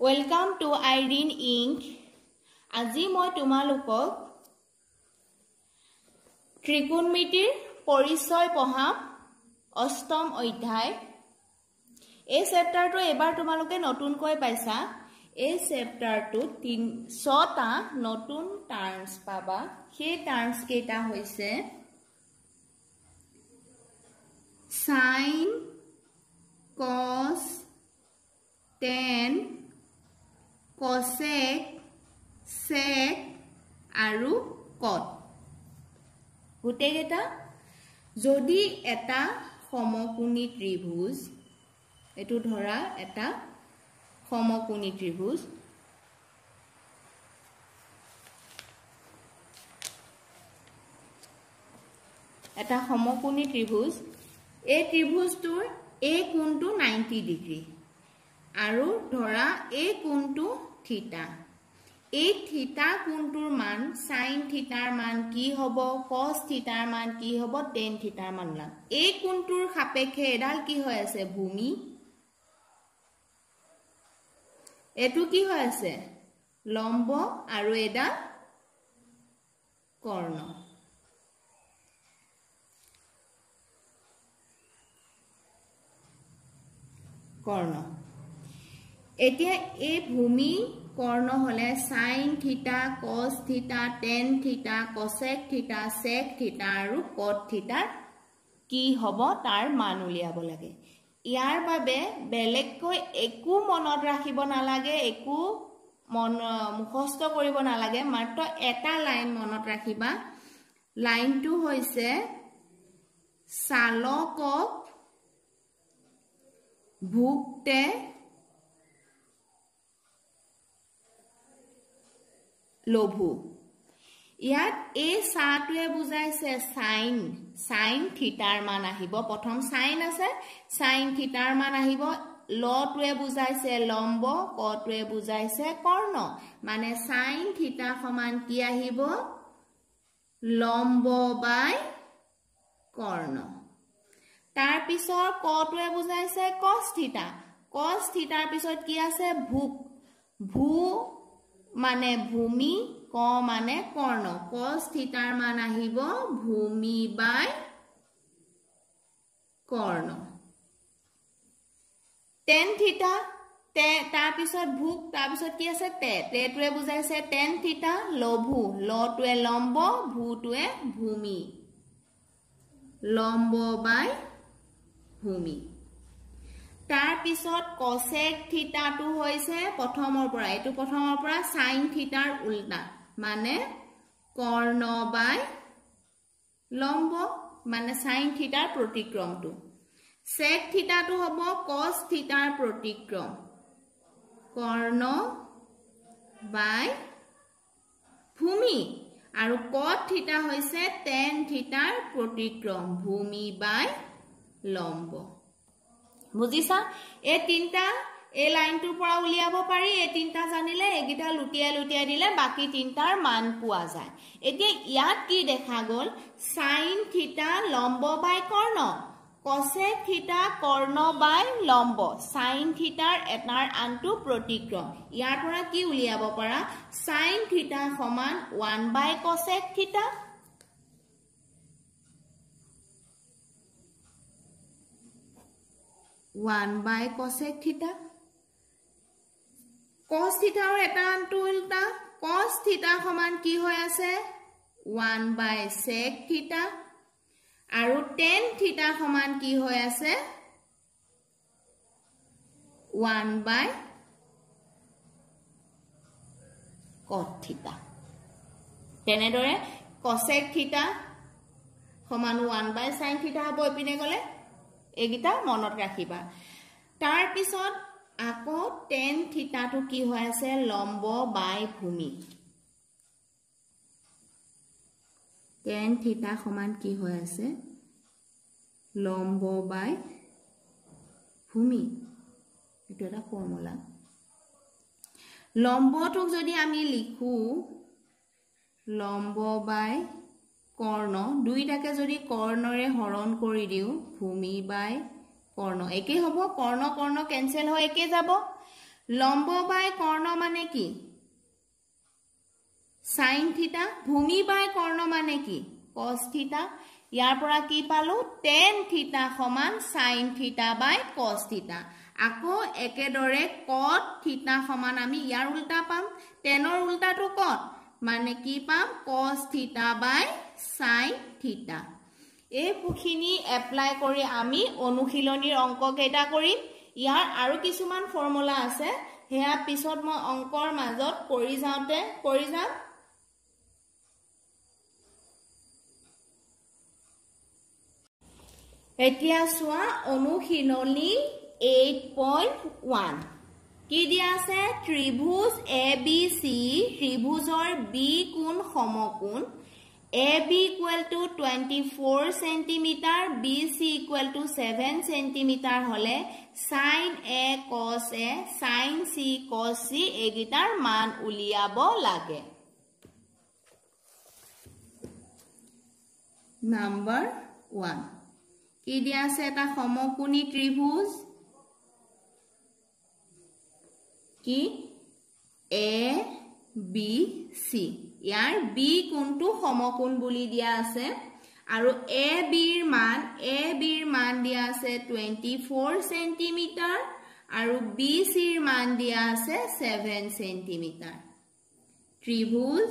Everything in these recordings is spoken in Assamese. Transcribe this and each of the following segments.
ৱেলকাম টু আইৰিন ইংক আজি মই তোমালোকক ত্ৰিকোণমিতিৰ পৰিচয় পঢ়াম অষ্টম অধ্যায়। এই চেপ্টাৰটো এইবাৰ তোমালোকে নতুনকৈ পাইছা। এই চেপ্টাৰটোত তিন ছটা নতুন টাৰ্মছ পাবা। সেই টাৰ্মছ কেইটা হৈছে চাইন কছ টেন কছেক চেক আৰু কট গোটেইকেইটা? যদি এটা সমকোণী ত্ৰিভুজ এইটো ধৰা এটা সমকোণী ত্ৰিভুজ এটা সমকোণী ত্ৰিভুজ এই ত্ৰিভুজটোৰ এই কোণটো নাইণ্টি ডিগ্ৰী আৰু ধৰা এই কোণটো থিতা এই থিতা কোণটোৰ মান? চাইন থিতাৰ মান কি হ'ব? কচ থিতাৰ মান কি হ'ব? টেন থিতাৰ মান ওলাম। এই কোণটোৰ সাপেক্ষে এডাল কি হৈ আছে? ভূমি। এইটো কি হৈ আছে? লম্ব আৰু এডাল কৰ্ণ। কৰ্ণ। এতিয়া এই ভূমি কৰ্ণ হলে চাইন থিতা কচ থিতা টেন থিতা কচেক থিতা চেক থিতা আৰু কট থিতাৰ কি হ'ব তাৰ মান উলিয়াব লাগে। ইয়াৰ বাবে বেলেগকৈ একো মনত ৰাখিব নালাগে একো মন মুখস্থ কৰিব নালাগে মাত্ৰ এটা লাইন মনত ৰাখিবা। লাইনটো হৈছে চালকক ভুক্তে লঘু। ইয়াত এই চাহটোৱে বুজাইছে চাইন চাইন থিতাৰ মান আহিব। প্ৰথম চাইন আছে চাইন থিতাৰ মান আহিব। লটোৱে বুজাইছে লম্ব কটোৱে বুজাইছে কৰ্ণ। মানে চাইন থিতা সমান কি আহিব? লম্ব বাই কৰ্ণ। তাৰপিছত কটোৱে বুজাইছে কচ থিতাৰ পিছত কি আছে? ভোক। ভূ মানে ভূমি ক মানে কৰ্ণ। কচ থিতাৰ মান আহিব ভূমি বাই কৰ্ণ। টেন থিতা তে তাৰপিছত ভোক তাৰপিছত কি আছে? তে। টেটোৱে বুজাইছে টেন থিতা লভু লটোৱে লম্ব ভূটোৱে ভূমি। লম্ব বাই ভূমি। তাৰপিছত কচেক থিতাটো হৈছে প্ৰথমৰ পৰা। এইটো প্ৰথমৰ পৰা চাইন থিতাৰ উল্টা। মানে কৰ্ণ বাই লম্ব মানে চাইন থিতাৰ প্ৰতিক্ৰমটো। চেক থিতাটো হ'ব কচ থিতাৰ প্ৰতিক্ৰম। কৰ্ণ বাই ভূমি। আৰু কট থিতা হৈছে টেন থিতাৰ প্ৰতিক্ৰম। ভূমি বাই লম্ব। বুজিছা? এই তিনিটা এই লাইনটোৰ পৰা উলিয়াব পাৰি এই তিনিটা জানিলে এইকেইটা লুটিয়াই লুটিয়াই দিলে বাকী তিনিটাৰ মান পোৱা যায়। এতিয়া ইয়াত কি দেখা গ'ল? চাইন থিতা লম্ব বাই কৰ্ণ। কচে থিতা কৰ্ণ বাই লম্ব। চাইন থিতাৰ এটাৰ আনটো প্ৰতিক্ৰম। ইয়াৰ পৰা কি উলিয়াব পাৰা? চাইন থিতা সমান ওৱান বাই কচেক থিতা ওৱান বাই কচেক থিতা কচ থিতাৰ এটা আনটো উল্টা। কচ থিতা সমান কি হৈ আছে? ওৱান বাই চেক থিতা আৰু টেন থিতা সমান কি হৈ আছে? ওৱান বাই কট থিতা তেনেদৰে কচেক থিতা সমান ওৱান বাই চাইন থিতা হ'ব এইপিনে গ'লে। এইকেইটা মনত ৰাখিবা। তাৰপিছত আকৌ টেন থিতাটো কি হৈ আছে? লম্ব বাই ভূমি। টেন থিতা সমান কি হৈ আছে? লম্ব বাই ভূমি। এইটো এটা ফৰ্মুলা। লম্বটোক যদি আমি লিখো লম্ব বাই কৰ্ণ দুইটাকে যদি কৰ্ণৰে হৰণ কৰি দিওঁ ভূমি বাই কৰ্ণ। একেই হ'ব কৰ্ণ কৰ্ণ কেঞ্চেল হৈ একে যাব। লম্ব বাই কৰ্ণ মানে কি? চাইন থিতা ভূমি বাই কৰ্ণ মানে কি? কচ থিতা ইয়াৰ পৰা কি পালো? টেন থিতা সমান চাইন থিতা বাই কচ থিতা আকৌ একেদৰে কট থিতা সমান আমি ইয়াৰ উল্টা পাম। টেনৰ উল্টাটো কট মানে কি পাম? কচ থিতা বাই চাইন থিতা এইখিনি এপ্লাই কৰি আমি অনুশীলনীৰ অংক কেইটা কৰিম। ইয়াৰ আৰু কিছুমান ফৰ্মুলা আছে। সেয়া পিছত মই অংকৰ মাজত কৰি যাওঁতে কৰি যাম। এতিয়া চোৱা অনুশীলনী এইট পইণ্ট ওৱান কি দিয়া আছে? ত্ৰিভুজ এ বি চি ত্ৰিভুজৰ বি কোণ সমকোণ। A B equal to twenty four centimetre B C equal to seven centimetre হ'লে sine A cos A sine C cos C এইকেইটাৰ মান উলিয়াব লাগে। নাম্বাৰ ওৱান কি দিয়া আছে এটা সমকোণী ত্ৰিভুজ? কি? এ বি চি ইয়াৰ বি কোণটো সমকোণ বুলি দিয়া আছে? আৰু এ বিৰ মান এ বিৰ মান দিয়া আছে টুৱেণ্টি ফ'ৰ চেণ্টিমিটাৰ আৰু বি চিৰ মান দিয়া আছে ছেভেন চেণ্টিমিটাৰ ত্ৰিভুজ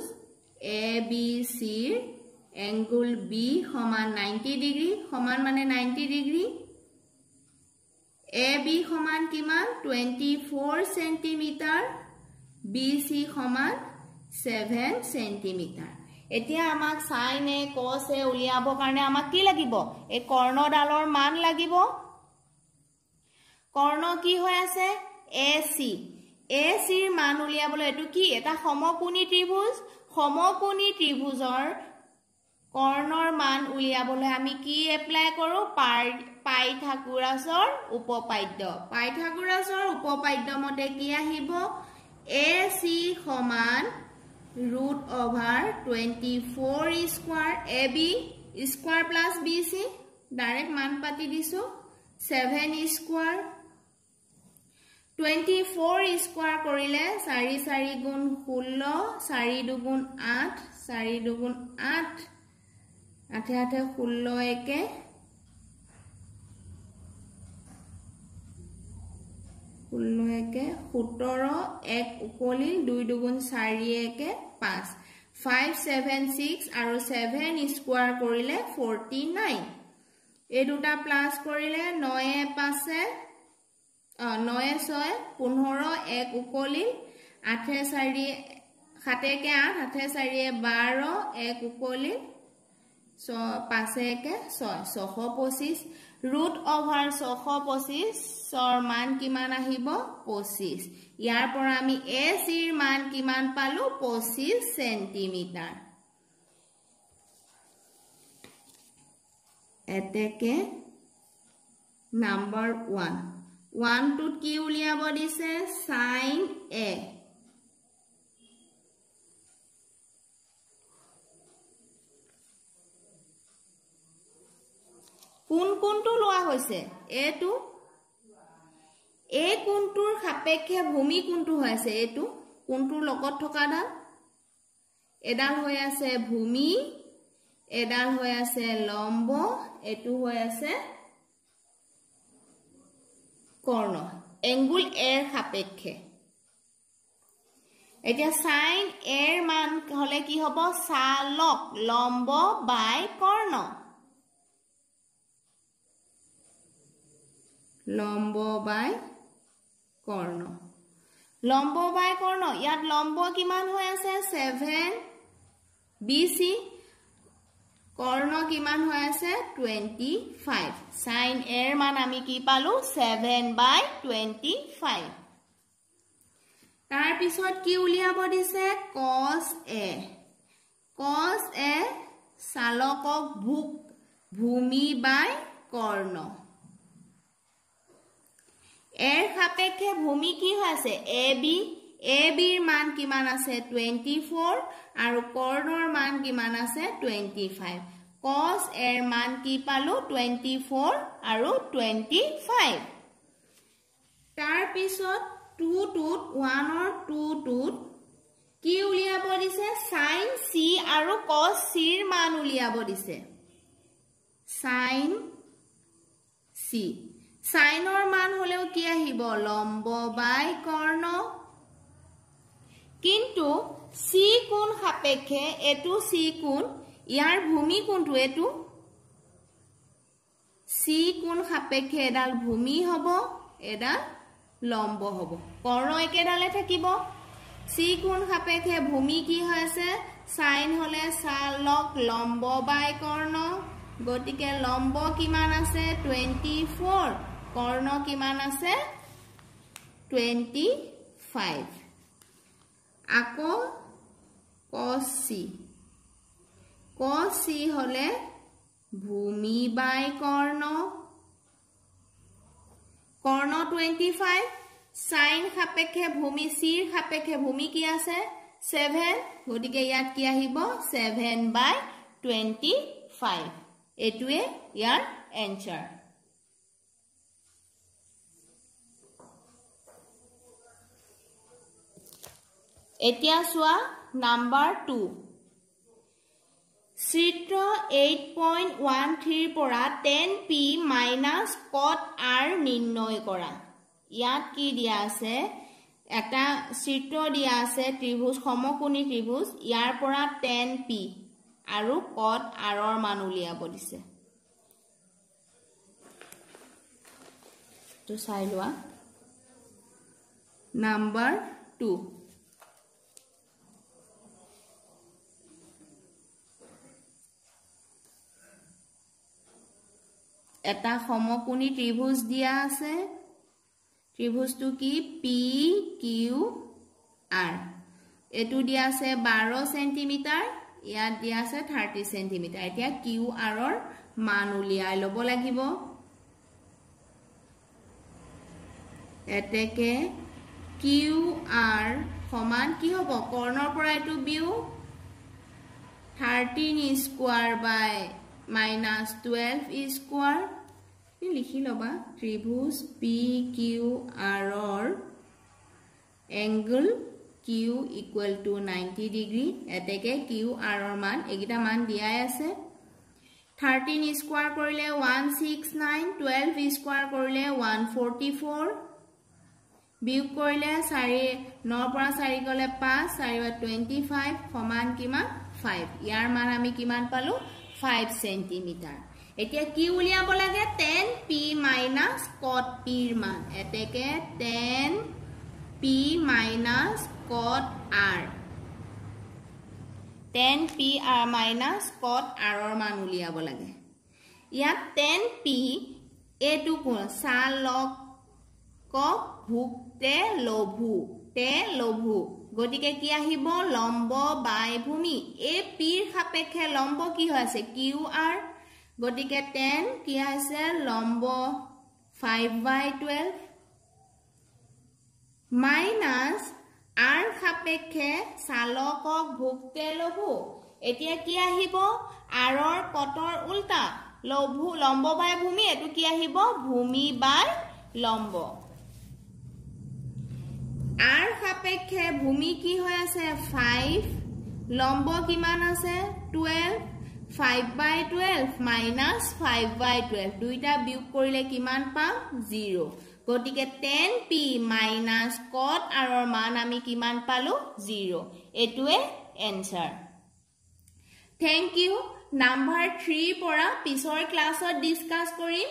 এ বি চিৰ এংগুল বি সমান নাইণ্টি ডিগ্ৰী সমান মানে নাইণ্টি ডিগ্ৰী এ বি সমান কিমান? Twenty four centimetre B C সমান ছেভেন চেণ্টিমিটাৰ এতিয়া আমাক চাইন এ কচ এ উলিয়াবৰ কাৰণে আমাক কি লাগিব? এই কৰ্ণডালৰ মান লাগিব। কৰ্ণ কি হৈ আছে? এ চি। এ চিৰ মান উলিয়াবলৈ এইটো কি? এটা সমকোণী ত্ৰিভুজ। সমকোণী ত্ৰিভুজৰ কৰ্ণৰ মান উলিয়াবলৈ আমি কি এপ্লাই কৰোঁ? পাৰ পাইথাগোৰাছৰ উপপাদ্য। পাইথাগোৰাছৰ উপপাদ্য মতে কি আহিব? এ চি সমান square A B square plus B C direct মান পাতি দিছোঁ seven square twenty four square কৰিলে চাৰি চাৰি গুণ ষোল্ল চাৰি দুগুণ আঠ চাৰি দুগুণ আঠ আঠে আঠে ষোল্ল একে ষোল্ল একে সোতৰ এক উকলি দুই দুগুণ চাৰি একে পাঁচ। ফাইভ ছেভেন ছিক্স আৰু ছেভেন স্কুৱাৰ কৰিলে ফৰ্টি নাইন এই দুটা প্লাছ কৰিলে নয়ে পাঁচে নয়ে ছয় পোন্ধৰ এক উকলি আঠে চাৰি সাতেকে আঠ আঠে চাৰিয়ে বাৰ এক উকলি ছ পাঁচে একে ছয় ছশ পঁচিছ ৰুট অভাৰ ছশ পঁচিছৰ মান কিমান আহিব পঁচিছ ইয়াৰ পৰা আমি এ চিৰ মান কিমান পালো পঁচিছ চেণ্টিমিটাৰ এতেকে নাম্বাৰ ওৱান ওৱানটোত কি উলিয়াব দিছে চাইন এ কোন কোনটো লোৱা হৈছে? এইটো? এই কোনটোৰ সাপেক্ষে ভূমি কোনটো হৈ আছে? এইটো? কোনটোৰ লগত থকাডাল এডাল হৈ আছে ভূমি এডাল হৈ আছে লম্ব এইটো হৈ আছে কৰ্ণ। এংগুল এৰ সাপেক্ষে। এতিয়া চাইন এৰ মান হলে কি হব? চালক লম্ব বাই কৰ্ণ। লম্ব বাই কৰ্ণ। লম্ব বাই কৰ্ণ ইয়াত লম্ব কিমান হৈ আছে? Seven B C. কৰ্ণ কিমান হৈ আছে? Twenty five. চাইন এৰ মান আমি কি পালো? Seven by twenty five. তাৰপিছত কি উলিয়াব দিছে? কচ এ। কচ এ চালকক ভোক ভূমি বাই কৰ্ণ। এৰ সাপেক্ষে ভূমি কি হৈ আছে? এ বি এ বিৰ মান কিমান আছে? টুৱেণ্টি ফ'ৰ আৰু কৰ্ণৰ মান কিমান আছে? Twenty five. কচ এৰ মান কি পালো? টুৱেণ্টি ফ'ৰ আৰু টুৱেণ্টি ফাইভ। তাৰপিছত টুটোত ওৱানৰ টুটোত কি উলিয়াব দিছে? চাইন চি আৰু কচ চিৰ মান উলিয়াব দিছে। Sign C. চাইনৰ মান হলেও কি আহিব? লম্ব বাই কৰ্ণ। কিন্তু চি কোণ সাপেক্ষে এইটো চি কোণ ইয়াৰ ভূমি কোনটো এইটো? চি কোণ সাপেক্ষে এডাল ভূমি হ'ব এডাল লম্ব হ'ব। কৰ্ণ একেডালে থাকিব। চি কোণ সাপেক্ষে ভূমি কি হৈ আছে? চাইন হলে চালক লম্ব বাই কৰ্ণ। গতিকে লম্ব কিমান আছে? Twenty four. কৰ্ণ কিমান আছে? টুৱেণ্টি ফাইভ আকৌ কচ কচ হলে ভূমি বাই কৰ্ণ। কৰ্ণ টুৱেণ্টি ফাইভ চাইন সাপেক্ষে ভূমি চিৰ সাপেক্ষে ভূমি কি আছে? ছেভেন গতিকে ইয়াত কি আহিব? ছেভেন বাই টুৱেণ্টি ফাইভ এইটোৱে ইয়াৰ এনচাৰ এতিয়া চোৱা নাম্বাৰ টু। চিত্ৰ এইট পইণ্ট ওৱান থ্ৰীৰ পৰা tan P minus cot R নিৰ্ণয় কৰা। ইয়াত কি দিয়া আছে? এটা চিত্ৰ দিয়া আছে ত্ৰিভুজ সমকোণী ত্ৰিভুজ ইয়াৰ পৰা টেন পি আৰু কট আৰৰ মান উলিয়াব দিছে। চাই লোৱা। Number two. এটা সমকোণী ত্ৰিভুজ দিয়া আছে। ত্ৰিভুজটো কি? পি কিউ আৰ এইটো দিয়া আছে বাৰ চেণ্টিমিটাৰ ইয়াত দিয়া আছে থাৰ্টি চেণ্টিমিটাৰ। এতিয়া কিউ আৰৰ মান উলিয়াই ল'ব লাগিব। এতেকে কিউ আৰ সমান কি হ'ব? কৰ্ণৰ পৰা এইটো বিউ thirteen square by minus twelve square. লিখি ল'বা ত্ৰিভুজ পি কিউ আৰৰ angle Q equal to ninety degree এতেকে কিউ আৰৰ মান এইকেইটা মান দিয়াই আছে। থাৰ্টিন স্কোৱাৰ কৰিলে one six nine twelve square কৰিলে ওৱান ফৰ্টি ফ'ৰ বিয়োগ কৰিলে চাৰি নৰ পৰা চাৰি গ'লে পাঁচ চাৰি বা টুৱেণ্টি ফাইভ সমান কিমান? ফাইভ ইয়াৰ মান আমি কিমান পালোঁ? ফাইভ চেণ্টিমিটাৰ এতিয়া কি উলিয়াব লাগে? টেন পি মাইনাছ কট পিৰ মান। এতেকে tan P minus cot R tan P R minus cot আৰৰ মান উলিয়াব লাগে। ইয়াত টেন পি এইটো চালক ভুক্তে লঘু তে লঘু। গতিকে কি আহিব? লম্ব বাই ভূমি। এই পিৰ সাপেক্ষে লম্ব কি হৈ আছে? কিউ আৰ টেন কি আছে লম্ব five by twelve minus R সাপেক্ষে চালকক ভুক্তে লঘু এতিয়া কি আহিব? আৰৰ কটৰ উল্টা। লঘু লম্ব বাই ভূমি এইটো কি আহিব? ভূমি বাই লম্ব। আৰ সাপেক্ষে ভূমি কি হৈ আছে? ফাইভ লম্ব কিমান আছে? Twelve five by twelve minus five by twelve দুইটা বিয়োগ কৰিলে কিমান পাম? জিৰ' গতিকে টেন পি মাইনাছ কট আৰৰ মান আমি কিমান পালোঁ? জিৰ' এইটোৱে এনচাৰ থেংক ইউ নাম্বাৰ থ্ৰীৰ পৰা পিছৰ ক্লাছত ডিছকাছ কৰিম।